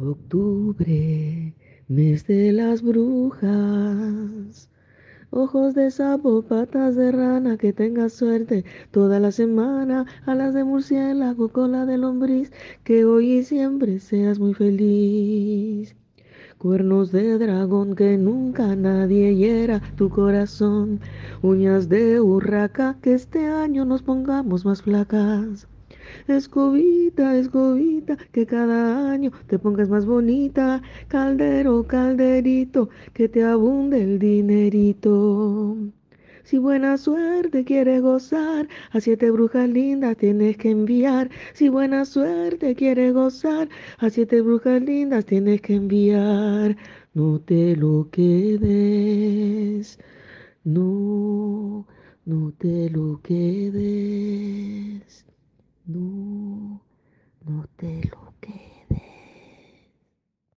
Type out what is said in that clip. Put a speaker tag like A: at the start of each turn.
A: Octubre, mes de las brujas. Ojos de sapo, patas de rana, que tengas suerte toda la semana. Alas de murciélago, cola de lombriz, que hoy y siempre seas muy feliz. Cuernos de dragón, que nunca nadie hiera tu corazón. Uñas de urraca, que este año nos pongamos más flacas. Escobita, escobita, que cada año te pongas más bonita. Caldero, calderito, que te abunde el dinerito. Si buena suerte quieres gozar, a siete brujas lindas tienes que enviar. Si buena suerte quieres gozar, a siete brujas lindas tienes que enviar. No te lo quedes, no, no te lo quedes. Lo que